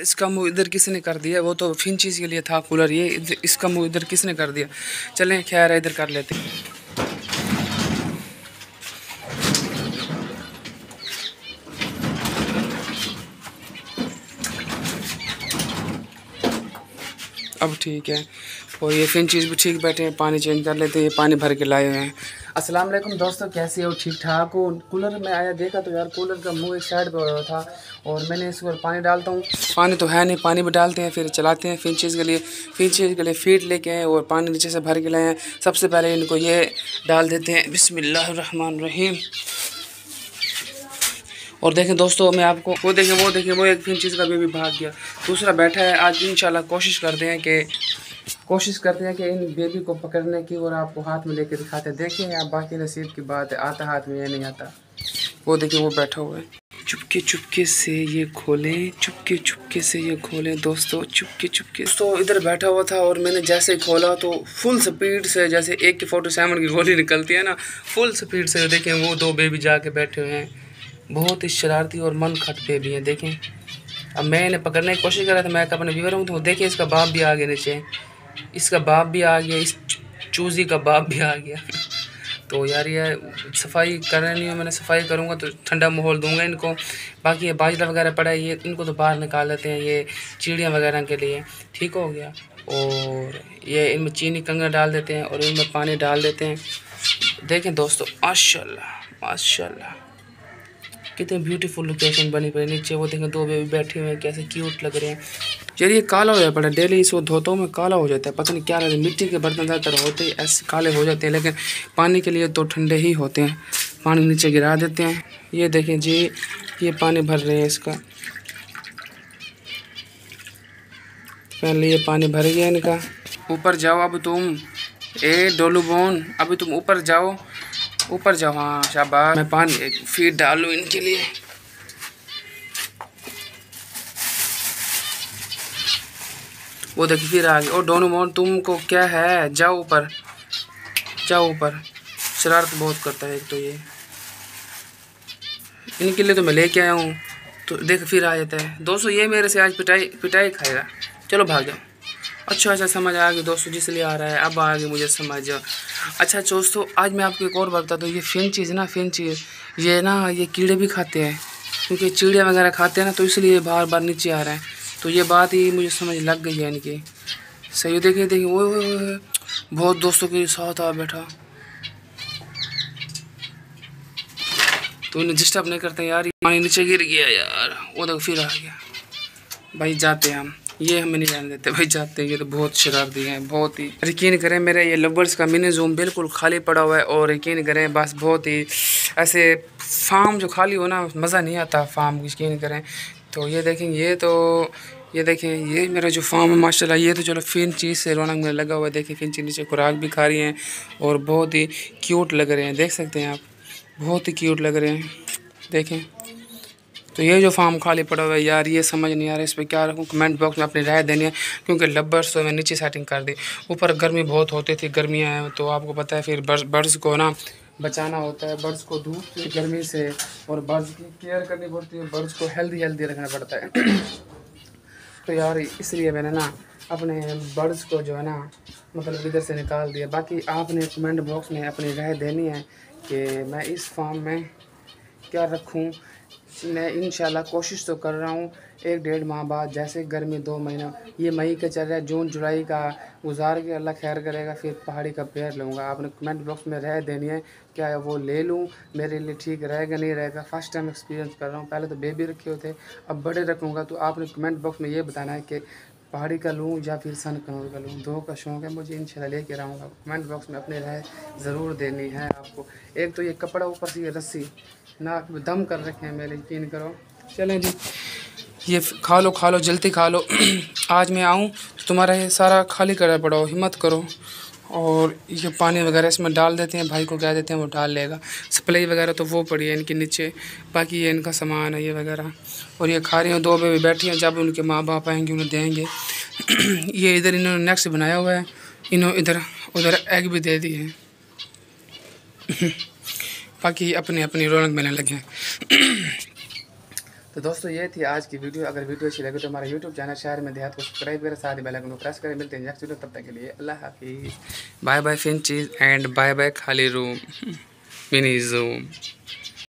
इसका मुँह इधर किसने कर दिया, वो तो फिन चीज़ के लिए था, कूलर ये, इसका मुँह इधर किसने कर दिया। चलें, खैर इधर कर लेते अब ठीक है। और ये फिन चीज़ भी ठीक बैठे हैं पानी चेंज कर लेते हैं ये पानी भर के लाए हुए हैं। अस्सलाम वालेकुम दोस्तों कैसे हो? ठीक ठाक हो? कूलर में आया देखा तो यार कूलर का मुँह एक साइड पर हो था और मैंने इस पर पानी डालता हूँ। पानी तो है नहीं पानी भी डालते हैं फिर चलाते हैं फिंचेज़ के लिए फिंचेज़ के लिए फ़ीड लेके आए और पानी नीचे से भर के लाए हैं। सबसे पहले इनको ये डाल देते हैं। बिसमीम और देखें दोस्तों मैं आपको वो देखें वो देखें वो एक फिन चीज़ का बेबी भाग गया। दूसरा बैठा है आज इंशाल्लाह कोशिश करते हैं कि कोशिश करते हैं कि इन बेबी को पकड़ने की और आपको हाथ में लेके दिखाते हैं। देखें आप बाकी नसीब की बात है, आता हाथ में ये नहीं आता। वो देखिए, वो बैठा हुआ है। चुपके चुपके से ये खोले, चुपके चुपके से ये खोले। दोस्तों, चुपके चुपके। तो इधर बैठा हुआ था और मैंने जैसे खोला तो फुल स्पीड से जैसे एक की फ़ोटो सेवन की गोली निकलती है ना फुल स्पीड से देखें वो दो बेबी जाके बैठे हुए हैं। बहुत ही शरारती और मन खट बेबी हैं, देखें। अब मैं इन्हें पकड़ने की कोशिश कर था, मैं अपने व्यूवर हूँ तो देखें, इसका बाप भी आ गया नीचे इसका बाप भी आ गया, इस चूज़ी का बाप भी आ गया। तो यार, ये सफ़ाई करनी है मैंने सफ़ाई करूँगा तो ठंडा माहौल दूँगा इनको। बाकी ये बाजरा वगैरह पड़ा है ये इनको तो बाहर निकाल लेते हैं, ये चिड़िया वगैरह के लिए। ठीक हो गया। और ये इनमें चीनी कंगा डाल देते हैं और इनमें पानी डाल देते हैं। देखें दोस्तों, माशाल्लाह माशाल्लाह। कितनी ब्यूटीफुल लोकेशन बनी पड़ी नीचे वो देखें, दो बेबी बैठे हुए हैं, कैसे क्यूट लग रहे हैं। यार ये काला हो जाता है डेली इसको धोतों में काला हो जाता है। पता नहीं क्या रहता है, मिट्टी के बर्तन ज़्यादातर होते हैं, ऐसे काले हो जाते हैं, लेकिन पानी के लिए तो ठंडे ही होते हैं। पानी नीचे गिरा देते हैं। ये देखें जी, ये पानी भर रहे हैं इसका। पहले ये पानी भर गया इनका। ऊपर जाओ अब तुम। ए, डोलू बोन, अभी तुम ऊपर जाओ। ऊपर जाओ हाँ शाबाश। मैं पानी फ़ीड डालू इनके लिए। वो देखिए फिर आ गई। और डोनू मोन तुमको क्या है? जाओ ऊपर। जाओ ऊपर। शरारत बहुत करता है एक तो ये। इनके लिए तो मैं लेके आया हूँ। तो देख फिर आ जाता है। दोस्तों, ये मेरे से आज पिटाई पिटाई खाएगा। चलो भाग जाओ। अच्छा अच्छा समझ आ गया दोस्तों जिसलिए आ रहा है। अब आ गया मुझे समझ। अच्छा दोस्तों, आज मैं आपको एक और बात बता दूँ ये फिन चीज़ ना, फिन चीज़। ये ना, ये कीड़े भी खाते हैं। क्योंकि चिड़िया वगैरह खाते हैं ना तो इसलिए बार बार नीचे आ रहे हैं। तो ये बात ही मुझे समझ लग गई है इनकी सही। देखिए देखिए, वो बहुत दोस्तों के साथ आ बैठा। तो इन्हें डिस्टर्ब नहीं करते यार। पानी नीचे गिर गया यार। वो देखो, फिर आ गया। भाई, जाते हैं हम। ये हमें नहीं रहने देते। भाई, जाते हैं। ये तो बहुत शरारती हैं, बहुत ही। यकीन करें, मेरे ये लवर्स का मिनी जूम बिल्कुल खाली पड़ा हुआ है और यकीन करें, बस बहुत ही ऐसे फार्म जो खाली हो ना, मज़ा नहीं आता फार्म यकीन करें। तो ये देखें, ये तो ये देखें, ये मेरा जो फार्म है, माशाल्लाह, ये तो चलो फिन चीज़ से रौनक में लगा हुआ है। देखें, फिन चीज़ नीचे खुराक भी खा रही हैं और बहुत ही क्यूट लग रहे हैं, देख सकते हैं आप, बहुत ही क्यूट लग रहे हैं, देखें। तो ये जो फार्म खाली पड़ा हुआ है, यार, ये समझ नहीं आ रहा है, इस पर क्या रखूँ कमेंट बॉक्स में अपनी राय देनी है, क्योंकि लब्बर्स तो मैं नीचे सेटिंग कर दी। ऊपर गर्मी बहुत होती थी, गर्मियाँ हैं तो आपको पता है, फिर बर्ड्स को ना बचाना होता है बर्ड्स को धूप से गर्मी से और बर्ड्स की केयर करनी पड़ती है बर्ड्स को हेल्दी हेल्दी रखना पड़ता है। तो यार, इसलिए मैंने ना अपने बर्ड्स को जो है ना मतलब इधर से निकाल दिया। बाकी आपने कमेंट बॉक्स में अपनी राय देनी है कि मैं इस फार्म में क्या रखूँ मैं इन कोशिश तो कर रहा हूँ, एक डेढ़ माह बाद, जैसे गर्मी दो महीना, ये मई का चल रहा है, जून, जुलाई का गुजार के अल्लाह खैर करेगा, फिर पहाड़ी का पेड़ लूँगा। आपने कमेंट बॉक्स में रह देनी है, क्या वो ले लूँ? मेरे लिए ठीक रहेगा, नहीं रहेगा? फ़र्स्ट टाइम एक्सपीरियंस कर रहा हूँ, पहले तो बेबी रखे होते अब बड़े रखूँगा तो आपने कमेंट बॉक्स में ये बताना है कि पहाड़ी का लूँ या फिर सन कनौर का लूँ, दो का शौक़ है, मुझे इन ले कर आऊँगा कमेंट बॉक्स में अपने राय ज़रूर देनी है आपको। एक तो ये कपड़ा ऊपर से ये रस्सी, नाक में दम कर रखे हैं मेरे, यकीन करो। चलें जी, ये खा लो खा लो जल्दी खा लो आज मैं आऊँ तो तुम्हारा ये सारा खाली करा पड़ो, हिम्मत करो। और ये पानी वगैरह इसमें डाल देते हैं, भाई को कह देते हैं वो डाल लेगा। सप्लाई वगैरह तो वो पड़ी है इनके नीचे, बाकी ये इनका सामान है, ये वगैरह। और ये खा रही हैं, दो बेबी बैठी हैं, जब उनके माँ बाप आएँगे, उन्हें देंगे। ये इधर इन्होंने नेक्स्ट बनाया हुआ है इन्होंने इधर, उधर एग भी दे दिए हैं। बाकी अपने अपनी रौनक मिलने लगे तो दोस्तों, ये थी आज की वीडियो। अगर वीडियो अच्छी लगे तो हमारे यूट्यूब चैनल शहर में देहात को सब्सक्राइब करें, साथ ही बेल आइकन को प्रेस करें। मिलते हैं नेक्स्ट वीडियो तब तक के लिए अल्लाह हाफिज़। बाय बाय फिन चीज़ एंड बाय बाय खाली रूम मिनी जूम